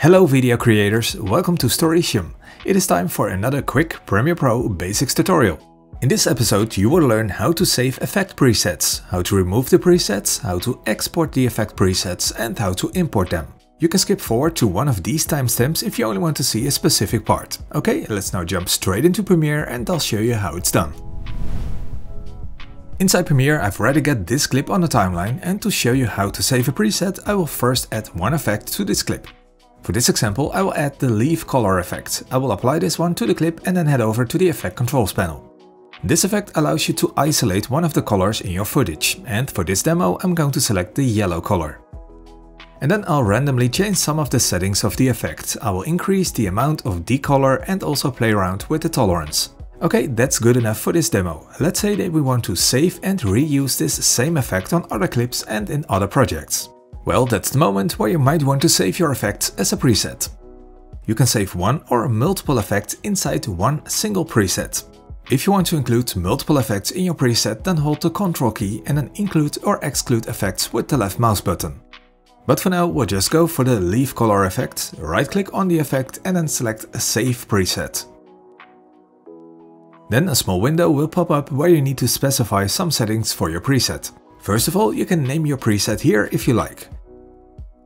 Hello video creators, welcome to Storysium. It is time for another quick Premiere Pro basics tutorial. In this episode you will learn how to save effect presets, how to remove the presets, how to export the effect presets and how to import them. You can skip forward to one of these timestamps if you only want to see a specific part. Okay, let's now jump straight into Premiere and I'll show you how it's done. Inside Premiere I've already got this clip on the timeline and to show you how to save a preset I will first add one effect to this clip. For this example, I will add the leave color effect. I will apply this one to the clip and then head over to the effect controls panel. This effect allows you to isolate one of the colors in your footage, and for this demo I'm going to select the yellow color. And then I'll randomly change some of the settings of the effect. I will increase the amount of decolor and also play around with the tolerance. Okay, that's good enough for this demo. Let's say that we want to save and reuse this same effect on other clips and in other projects. Well, that's the moment where you might want to save your effects as a preset. You can save one or multiple effects inside one single preset. If you want to include multiple effects in your preset, then hold the Ctrl key and then include or exclude effects with the left mouse button. But for now, we'll just go for the leave color effect, right click on the effect and then select Save Preset. Then a small window will pop up where you need to specify some settings for your preset. First of all, you can name your preset here if you like.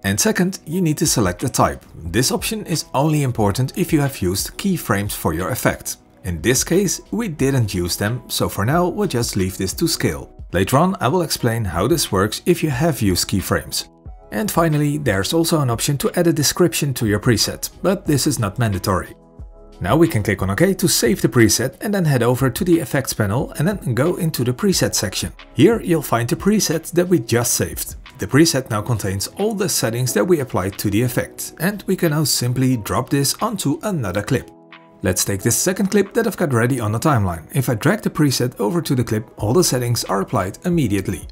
And second, you need to select a type. This option is only important if you have used keyframes for your effect. In this case, we didn't use them, so for now we'll just leave this to scale. Later on I will explain how this works if you have used keyframes. And finally, there's also an option to add a description to your preset, but this is not mandatory. Now we can click on OK to save the preset and then head over to the effects panel and then go into the preset section. Here you'll find the preset that we just saved. The preset now contains all the settings that we applied to the effect and we can now simply drop this onto another clip. Let's take this second clip that I've got ready on the timeline. If I drag the preset over to the clip, all the settings are applied immediately.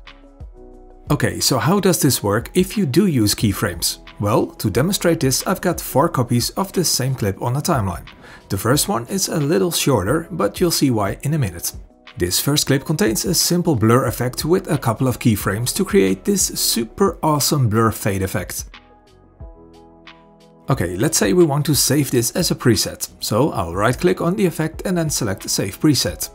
Okay, so how does this work if you do use keyframes? Well, to demonstrate this I've got 4 copies of the same clip on the timeline. The first one is a little shorter, but you'll see why in a minute. This first clip contains a simple blur effect with a couple of keyframes to create this super awesome blur fade effect. Okay, let's say we want to save this as a preset, so I'll right click on the effect and then select Save Preset.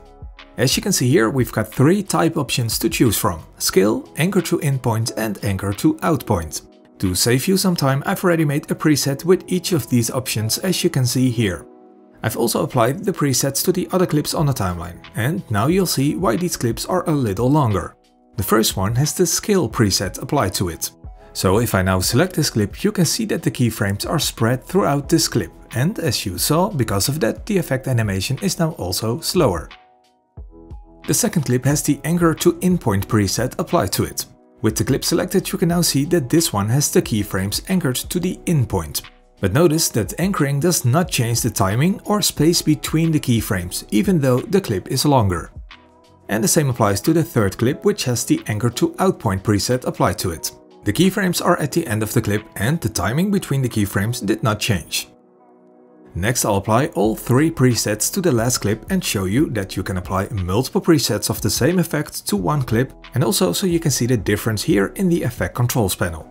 As you can see here, we've got three type options to choose from, Scale, Anchor to Inpoint and Anchor to Outpoint. To save you some time, I've already made a preset with each of these options as you can see here. I've also applied the presets to the other clips on the timeline, and now you'll see why these clips are a little longer. The first one has the scale preset applied to it. So if I now select this clip, you can see that the keyframes are spread throughout this clip, and as you saw, because of that, the effect animation is now also slower. The second clip has the anchor to inpoint preset applied to it. With the clip selected, you can now see that this one has the keyframes anchored to the in point. But notice that anchoring does not change the timing or space between the keyframes, even though the clip is longer. And the same applies to the third clip which has the anchor to outpoint preset applied to it. The keyframes are at the end of the clip and the timing between the keyframes did not change. Next I'll apply all three presets to the last clip and show you that you can apply multiple presets of the same effect to one clip and also so you can see the difference here in the effect controls panel.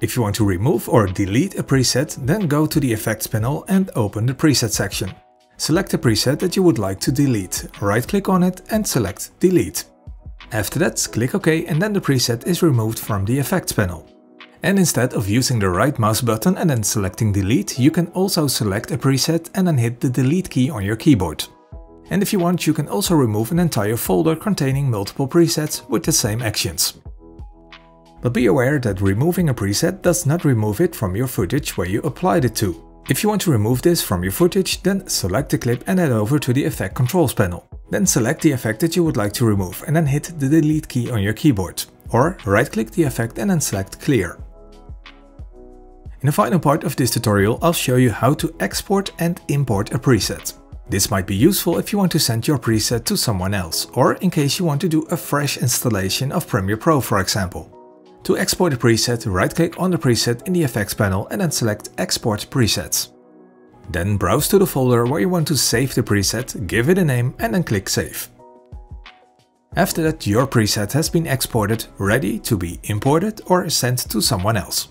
If you want to remove or delete a preset, then go to the Effects panel and open the Preset section. Select a preset that you would like to delete, right click on it and select Delete. After that, click OK and then the preset is removed from the Effects panel. And instead of using the right mouse button and then selecting Delete, you can also select a preset and then hit the Delete key on your keyboard. And if you want, you can also remove an entire folder containing multiple presets with the same actions. But be aware that removing a preset does not remove it from your footage where you applied it to. If you want to remove this from your footage, then select the clip and head over to the Effect Controls panel. Then select the effect that you would like to remove and then hit the delete key on your keyboard. Or right click the effect and then select clear. In the final part of this tutorial I'll show you how to export and import a preset. This might be useful if you want to send your preset to someone else, or in case you want to do a fresh installation of Premiere Pro for example. To export a preset, right-click on the preset in the effects panel and then select Export Presets. Then browse to the folder where you want to save the preset, give it a name and then click Save. After that your preset has been exported, ready to be imported or sent to someone else.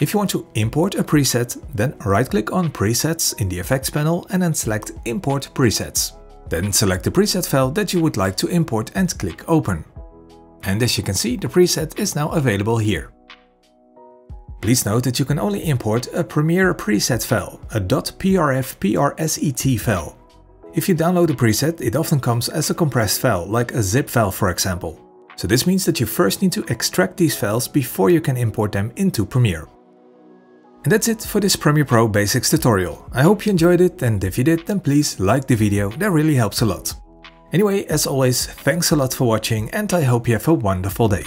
If you want to import a preset, then right click on Presets in the Effects panel and then select Import Presets. Then select the preset file that you would like to import and click Open. And as you can see, the preset is now available here. Please note that you can only import a Premiere preset file, a .prfpset file. If you download a preset, it often comes as a compressed file, like a zip file for example. So this means that you first need to extract these files before you can import them into Premiere. And that's it for this Premiere Pro Basics tutorial. I hope you enjoyed it and if you did then please like the video, that really helps a lot. Anyway, as always, thanks a lot for watching and I hope you have a wonderful day.